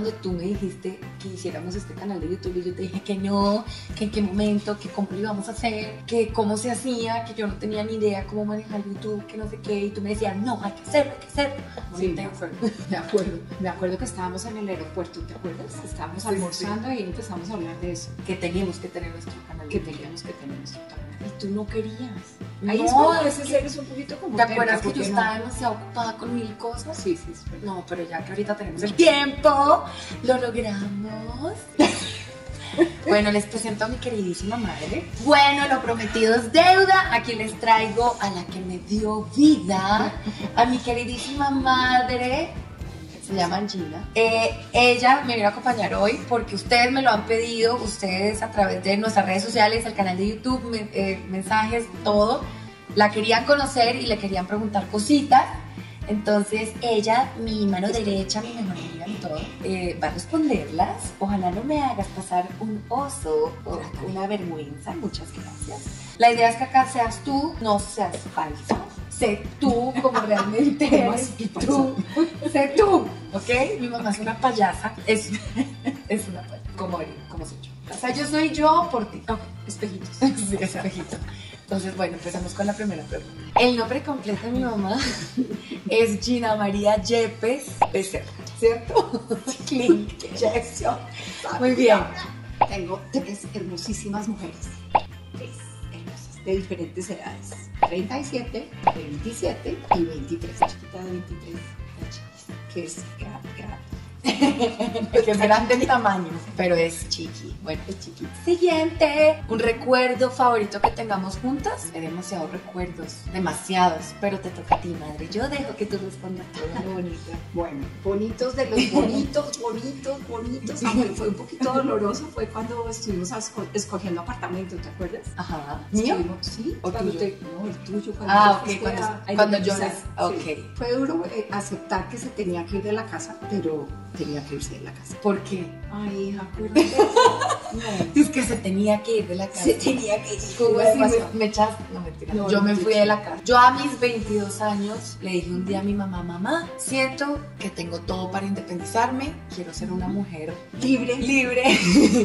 cuando tú me dijiste que hiciéramos este canal de YouTube y yo te dije que no, que en qué momento, que cómo lo íbamos a hacer, que cómo se hacía, que yo no tenía ni idea cómo manejar YouTube, que no sé qué, y tú me decías, no, hay que hacerlo, hay que hacerlo. Sí, me acuerdo, me acuerdo. Me acuerdo que estábamos en el aeropuerto, ¿te acuerdas? Estábamos Sí, almorzando y empezamos a hablar de eso. Que teníamos que tener nuestro canal Que teníamos que tener nuestro canal. Y tú no querías. Ahí No, es cuando a veces eres un poquito como ¿Te acuerdas que yo no- estaba demasiado ocupada con mil cosas? Sí, sí, verdad. No, pero ya que ahorita tenemos el tiempo, lo logramos. Bueno, les presento a mi queridísima madre. Bueno, lo prometido es deuda. Aquí les traigo a la que me dio vida, a mi queridísima madre. Se llama Gina. Eh, ella me vino a acompañar hoy porque ustedes me lo han pedido, ustedes a través de nuestras redes sociales, el canal de YouTube, eh, mensajes, todo. La querían conocer y le querían preguntar cositas. Entonces ella, mi mano derecha, mi mejor amiga y todo, eh, va a responderlas. Ojalá no me hagas pasar un oso o una vergüenza. Muchas gracias. La idea es que acá seas tú, no seas falsa. Sé tú como realmente ¿Cómo eres. Tú, sé tú, ¿ok? Mi mamá es una payasa. Es, es una payasa. Como, como soy yo. O sea, yo soy yo por ti. Ok, espejitos. Sí, espejito. Entonces, bueno, empezamos con la primera pregunta. El nombre completo de mi mamá es Gina María Yepes Becerra, ¿cierto? Clink, Jackson. Muy bien. Tengo tres hermosísimas mujeres. Tres de diferentes edades. 37, 27 y 23. La chiquita de 23, la chiquita, que es grande, grande. Que es grande en tamaño, pero es chiqui. Bueno, Es chiquita. Siguiente, un recuerdo favorito que tengamos juntas. Hay demasiados recuerdos, demasiados, pero te toca a ti, madre. Yo dejo que tú respondas todo lo bonito. Bueno, bonitos de los bonitos, bonitos, bonitos, aunque fue un poquito doloroso, fue cuando estuvimos esco- escogiendo apartamento, ¿te acuerdas? Ajá. ¿Mío? Sí, ¿O cuando tuyo? te- no, el tuyo. Cuando Ah, ok, cuando- a- cuando yo Sí. Fue duro eh, aceptar que se tenía que ir de la casa, pero tenía que irse de la casa. ¿Por qué? Ay, hija, acuérdate. no, Es que se tenía que ir de la casa. se tenía que ir. ¿Cómo así? Me, me echaste? No, mentira. No, yo no me fui de la casa. Yo a mis 22 años le dije un día a mi mamá, mamá, siento que tengo todo para independizarme, quiero ser una mujer Libre. libre.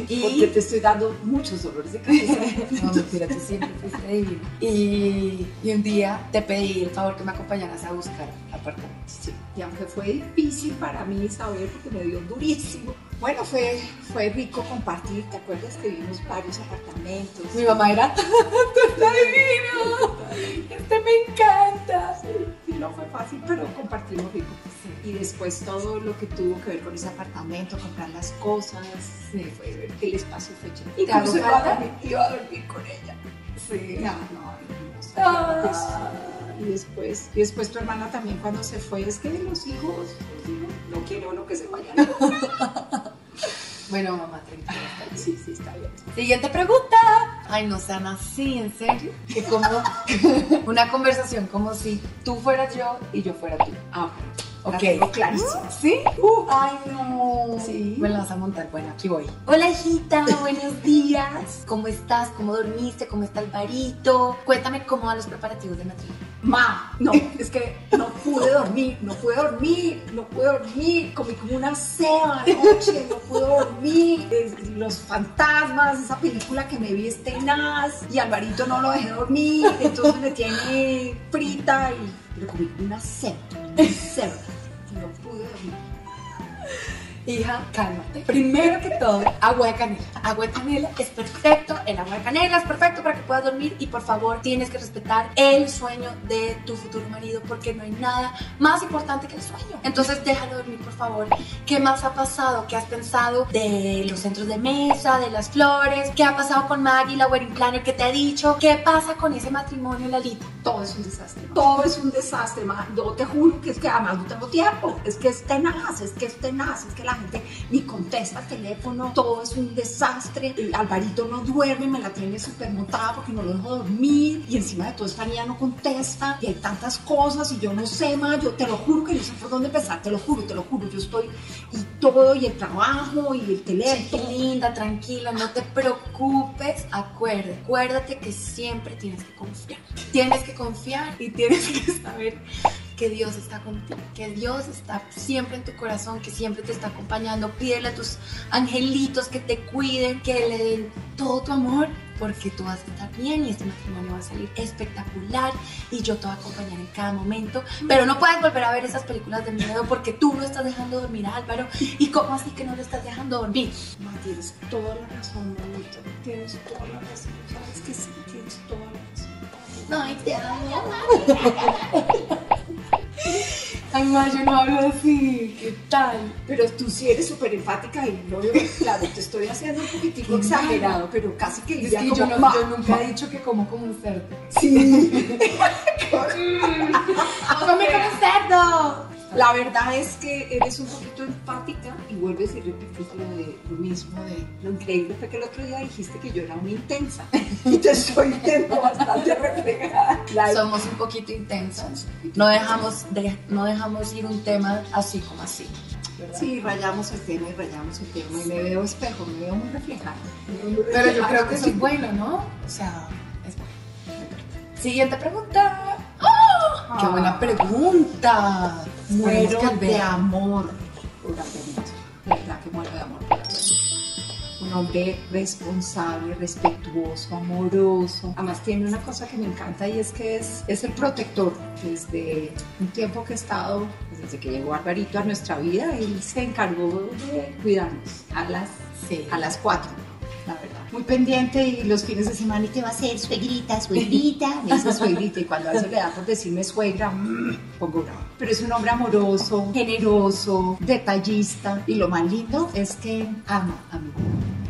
Porque y... te estoy dando muchos dolores de cabeza. No, mentira, tú siempre fuiste divina. Y, y un día te pedí el favor que me acompañaras a buscar apartamentos. Sí, y aunque fue difícil para mí saber porque me dio durísimo. Bueno, fue, fue rico compartir, ¿te acuerdas que vimos varios apartamentos? Mi mamá era, tú estás divino, este me encanta. Y no fue fácil, pero compartimos rico. Y después todo lo que tuvo que ver con ese apartamento, comprar las cosas, Sí. fue, el espacio fue chévere. ¿Te hago Incluso iba a dormir- con ella. Sí. No, no, no, pues, y después, y después tu hermana también cuando se fue, es que los hijos, los hijos, no quiere uno que se vayan. Bueno, mamá, tranquila. Sí, sí, está bien. Siguiente pregunta. Ay, no sean así, en serio. Que como una conversación como si tú fueras yo y yo fuera tú. Ah, Ok. Clarísimo. ¿Sí? Ay, no. Sí. Me la vas a montar. Bueno, aquí voy. Hola, hijita. Buenos días. ¿Cómo estás? ¿Cómo dormiste? ¿Cómo está el varito? Cuéntame cómo van los preparativos de matrimonio. Ma, no, es que no pude dormir, no pude dormir, no pude dormir, comí como una ceba anoche, no pude dormir, los fantasmas, esa película que me vi es tenaz y Alvarito no lo dejé dormir, entonces me tiene frita y pero comí una ceba, una ceba, y no pude dormir. Hija, cálmate. Primero que todo, agua de canela. Agua de canela es perfecto. El agua de canela es perfecto para que puedas dormir. Y por favor, tienes que respetar el sueño de tu futuro marido porque no hay nada más importante que el sueño. Entonces, déjalo dormir, por favor. ¿Qué más ha pasado? ¿Qué has pensado de los centros de mesa, de las flores? ¿Qué ha pasado con Maggie, la wedding planner que te ha dicho? ¿Qué pasa con ese matrimonio, Lalita? Todo es un desastre. Todo es un desastre, ma. Yo te juro que es que además no tengo tiempo. Es que es tenaz, es que es tenaz, es que la gente ni contesta el teléfono. Todo es un desastre. Alvarito no duerme, me la tiene súper montada porque no lo dejo dormir. Y encima de todo esta niña no contesta. Y hay tantas cosas y yo no sé, ma. Yo te lo juro que no sé por dónde empezar. Te lo juro, te lo juro. Yo estoy y todo, y el trabajo, y el teléfono. Chiqui linda, tranquila, no te preocupes. Acuérdate, acuérdate que siempre tienes que confiar. Tienes que confiar y tienes que saber que Dios está contigo, que Dios está siempre en tu corazón, que siempre te está acompañando. Pídele a tus angelitos que te cuiden, que le den todo tu amor, porque tú vas a estar bien y este matrimonio va a salir espectacular y yo te voy a acompañar en cada momento. Pero no puedes volver a ver esas películas de miedo porque tú no estás dejando dormir a Álvaro. ¿Y cómo así que no lo estás dejando dormir? Ma, tienes toda la razón, mamita. Tienes toda la razón. Sabes que sí, tienes toda la razón. Ay, te amo. Ay, ma, yo no hablo así. ¿Qué tal? Pero tú sí eres súper enfática y no, yo, claro, te estoy haciendo un poquitico exagerado, pero casi que Es diría que yo, como, no- "Ma, yo nunca ma". he dicho que como como un cerdo. Sí. ¡Come como un cerdo! La verdad es que eres un poquito empática y vuelves y repites lo, de, lo mismo de lo increíble fue que el otro día dijiste que yo era una intensa y te estoy viendo bastante reflejada. La- Somos un poquito intensos. No dejamos, de- no dejamos ir un tema así como así. ¿verdad? Sí, rayamos el tema y rayamos el tema y me veo espejo, me veo muy reflejada. Pero yo creo que eso es bueno, ¿no? O sea, es bueno. Siguiente pregunta. ¡Oh! ¡Qué buena pregunta! Muero que de amor por Alberito. De verdad que muero de amor por. Un hombre responsable, respetuoso, amoroso. Además tiene una cosa que me encanta y es que es, es el protector. Desde un tiempo que he estado, pues, desde que llegó Alvarito a nuestra vida, él se encargó de cuidarnos a las, Sí. a las cuatro. Muy pendiente y los fines de semana, ¿y qué va a hacer? Suegrita, suegrita. Me dice suegrita y cuando a veces le da por decirme suegra, mm, pongo bravo. Pero es un hombre amoroso, generoso, detallista. Y lo más lindo es que ama a mí.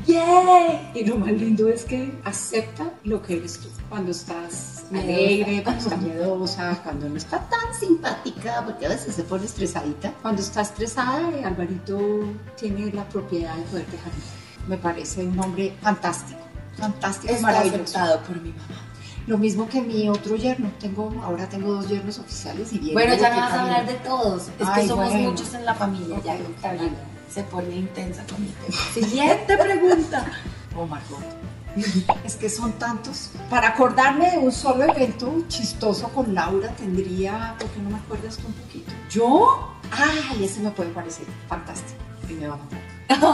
¡Yay! Y lo más lindo es que acepta lo que eres tú. Cuando estás alegre, cuando estás miedosa, cuando no está tan simpática, porque a veces se pone estresadita. Cuando está estresada, eh, Alvarito tiene la propiedad de poder dejar ir. Me parece un hombre fantástico, fantástico, Está maravilloso. aceptado por mi mamá. Lo mismo que mi otro yerno. Tengo, ahora tengo dos yernos oficiales y bien. Bueno, ya no vas a hablar de todos. Es Ay, que somos bueno. muchos en la familia. Ya Ok, lo está bien. se pone intensa con mi tema. Siguiente pregunta. Oh, Margot. Es que son tantos. Para acordarme de un solo evento chistoso con Laura tendría, ¿por qué no me acuerdas tú un poquito? ¿Yo? Ay, ese me puede parecer fantástico y me va a matar.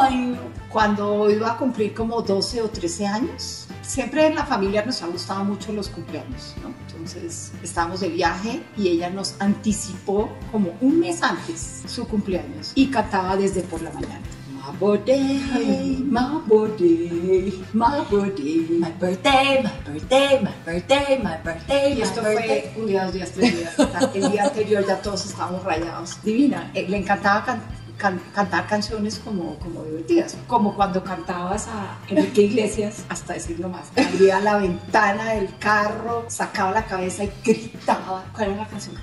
Ay. Cuando iba a cumplir como 12 o 13 años, siempre en la familia nos ha gustado mucho los cumpleaños, ¿no? Entonces estábamos de viaje y ella nos anticipó como un mes antes su cumpleaños y cantaba desde por la mañana. My birthday, my birthday, my birthday. My birthday, my birthday, my birthday, my birthday, Y esto fue un día, dos días, tres días. El día anterior ya todos estábamos rayados. Divina. Eh, Le encantaba can- can- cantar canciones como, como divertidas. Como cuando cantabas a Enrique Iglesias, hasta decirlo más. Abría la ventana del carro, sacaba la cabeza y gritaba. ¿Cuál era la canción?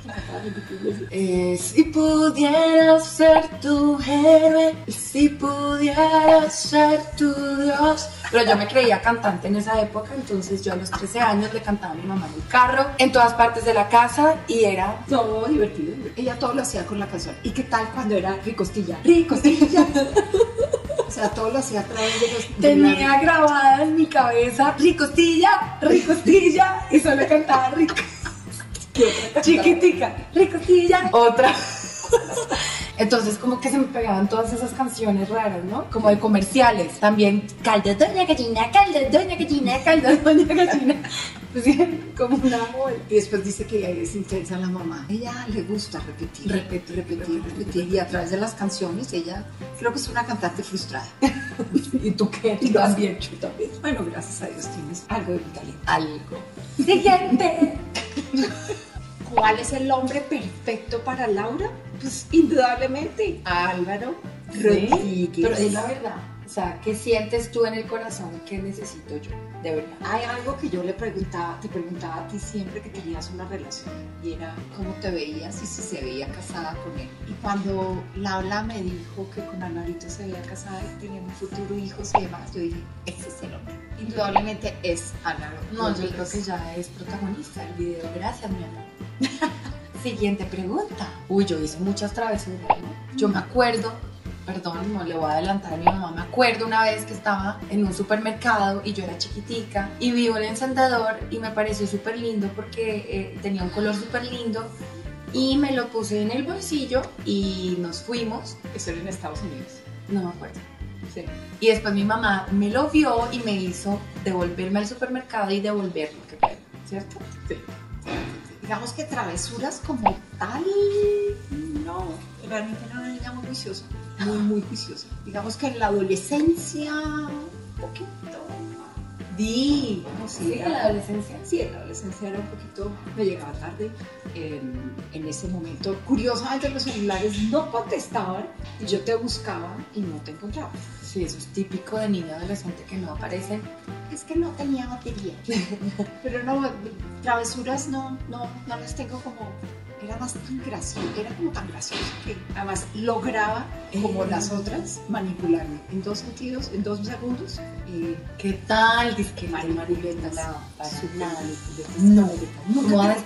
Eh, si pudiera ser tu héroe, si pudiera ser tu Dios. Pero yo me creía cantante en esa época, entonces yo a los 13 años le cantaba a mi mamá en el carro, en todas partes de la casa y era Todo divertido. Ella todo lo hacía con la canción. ¿Y qué tal cuando era Ricostilla? Ricostilla. O sea, todo lo hacía a través de los... de Tenía grabada en mi cabeza ricostilla, ricostilla y solo cantaba rico. Chiquitica, ricostilla. Otra. Entonces como que se me pegaban todas esas canciones raras, ¿no? Como de comerciales. También caldo doña gallina, caldo doña gallina, caldo doña gallina. Pues, sí, como una bola. Y después dice que ella es intensa la mamá. Ella le gusta repetir, Repetir, repetir, repetir. Y a través de las canciones, ella creo que es una cantante frustrada. ¿Y tú qué? Y también, yo también. Bueno, gracias a Dios tienes algo de talento. Algo. Siguiente. ¿Cuál es el hombre perfecto para Laura? Pues indudablemente Álvaro Rodríguez. Pero es la verdad. O sea, ¿qué sientes tú en el corazón? ¿Qué necesito yo? De verdad. Hay algo que yo le preguntaba, te preguntaba a ti siempre que tenías una relación y era cómo te veías y si se veía casada con él. Y cuando Laura me dijo que con Alvarito se veía casada y tenían un futuro, hijos y demás, yo dije, ese es el hombre. Indudablemente es Álvaro. No, yo creo que ya es protagonista del video. Gracias, mi amor. Siguiente pregunta. Uy, yo hice muchas travesuras, ¿no? Yo me acuerdo, perdón, no le voy a adelantar a mi mamá, me acuerdo una vez que estaba en un supermercado y yo era chiquitica y vi un encendedor y me pareció súper lindo porque eh, tenía un color súper lindo y me lo puse en el bolsillo y nos fuimos. Eso era en Estados Unidos. No me acuerdo. Sí. Y después mi mamá me lo vio y me hizo devolverme al supermercado y devolverlo, ¿cierto? Sí. Digamos que travesuras como tal, no, realmente era una niña muy juiciosa, muy, muy juiciosa. Digamos que en la adolescencia, un poquito. Di. No, Sí, sí, en la adolescencia. Sí, en la adolescencia era un poquito, me llegaba tarde. En, en ese momento, curiosamente, los celulares no contestaban y yo te buscaba y no te encontraba. Sí, eso es típico de niño adolescente que no aparecen. Es que no tenía batería. Pero no, travesuras no, no, no las tengo como. Era más tan gracioso, era como tan gracioso que además lograba, como Eh. las otras, manipularme en dos sentidos, en dos segundos. Eh, ¿Qué tal? Dice que Mari Mariletas. la nada, No, nunca.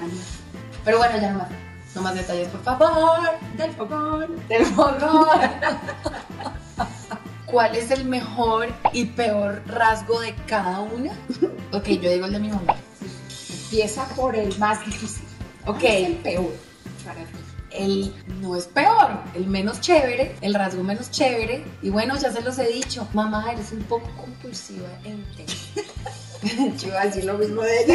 Pero bueno, ya no más. No más detalles, por favor. Del fogón. Del favor. ¿Cuál es el mejor y peor rasgo de cada una? Ok, yo digo el de mi mamá. Empieza por el más difícil. Ok. ¿Cuál es el peor para ti? El no es peor, el menos chévere, el rasgo menos chévere. Y bueno, ya se los he dicho, mamá, eres un poco compulsiva e intensa. Yo iba a decir lo mismo de ella.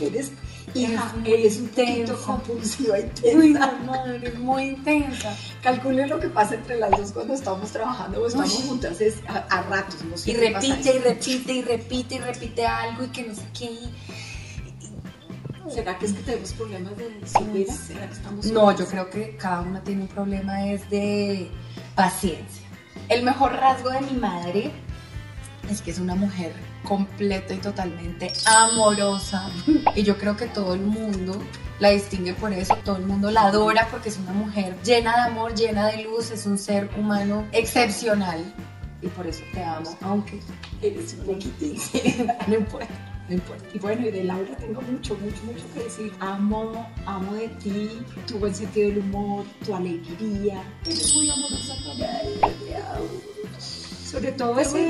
Eres, hija, eres un poquito intensa. compulsiva y Uy, intensa. mamá, eres muy intensa. Calculen lo que pasa entre las dos cuando estamos trabajando o estamos Uy. juntas es a, a ratos. No Y repite, y repite, y repite, y repite algo y que no sé qué. ¿Será que es que tenemos problemas de disciplina? ¿Será que estamos No, yo creo que cada una tiene un problema es de paciencia. El mejor rasgo de mi madre es que es una mujer completa y totalmente amorosa. Y yo creo que todo el mundo la distingue por eso, todo el mundo la adora porque es una mujer llena de amor, llena de luz, es un ser humano excepcional. Y por eso te amo, aunque eres un poquito. no importa, no importa. Y bueno, y de Laura tengo mucho, mucho, mucho que decir. Amo, amo de ti, tu buen sentido del humor, tu alegría. Eres muy amorosa también. Sobre todo ese,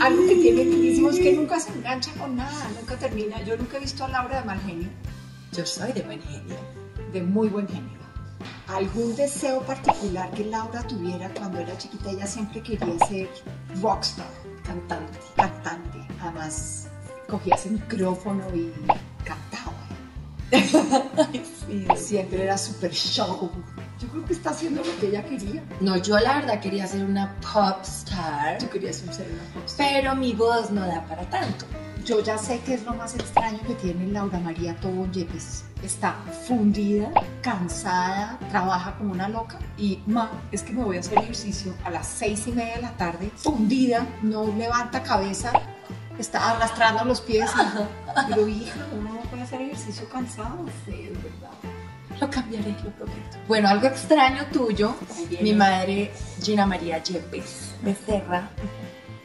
algo que tiene lindísimo es que nunca se engancha con nada, nunca termina. Yo nunca he visto a Laura de mal genio, Yo soy de buen genio. de muy buen genio. ¿Algún deseo particular que Laura tuviera cuando era chiquita? Ella siempre quería ser rockstar, Cantante. cantante. Además, cogía ese micrófono y cantaba. Sí, Siempre era super show. Yo creo que está haciendo lo que ella quería. No, yo la verdad quería ser una pop star, Tú querías ser una popstar. pero mi voz no da para tanto. Yo ya sé que es lo más extraño que tiene Laura María Tobón Yepes. Está fundida, cansada, trabaja como una loca y, ma, es que me voy a hacer ejercicio a las seis y media de la tarde, fundida, no levanta cabeza, está arrastrando los pies. Y digo, hija, uno no puede hacer ejercicio cansado. Sí, es verdad. Lo cambiaré, lo prometo. Bueno, algo extraño tuyo, mi madre Gina María Yepes Becerra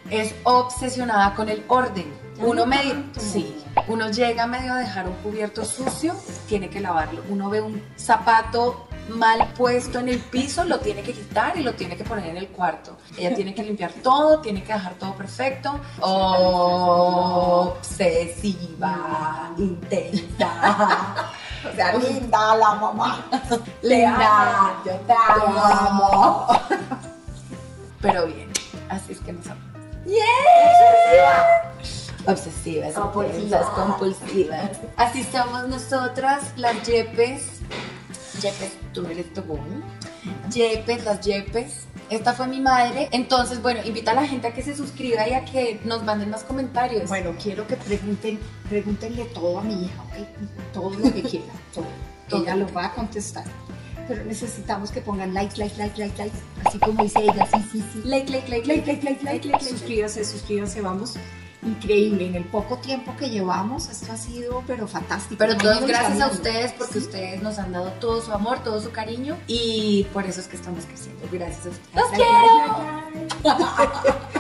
es obsesionada con el orden. Uno no medio, sí, uno llega medio a dejar un cubierto sucio, tiene que lavarlo. Uno ve un zapato mal puesto en el piso, lo tiene que quitar y lo tiene que poner en el cuarto. Ella tiene que limpiar todo, tiene que dejar todo perfecto. Obsesiva, intensa. O sea, linda la mamá. Linda, yo te amo. Pero bien, así es que nos amamos. Obsesivas, Compulsivas. compulsivas. Así somos nosotras, las Yepes. Yepes, tú eres Tobón. Yepes, las Yepes. Esta fue mi madre. Entonces, bueno, invita a la gente a que se suscriba y a que nos manden más comentarios. Bueno, quiero que pregunten, pregúntenle todo a mi hija, ¿ok? Todo lo que quieran, todo. Todo. Ella lo va a contestar. Pero necesitamos que pongan likes, likes, likes, likes, likes. Así como dice ella, sí, sí, sí. like, like, like, Like, like. like, like, like, like. Suscríbanse, suscríbanse, vamos. Increíble, en el poco tiempo que llevamos, esto ha sido, pero fantástico. Pero todo gracias a ustedes porque Sí. ustedes nos han dado todo su amor, todo su cariño y por eso es que estamos creciendo. Gracias a ustedes. ¡Los quiero!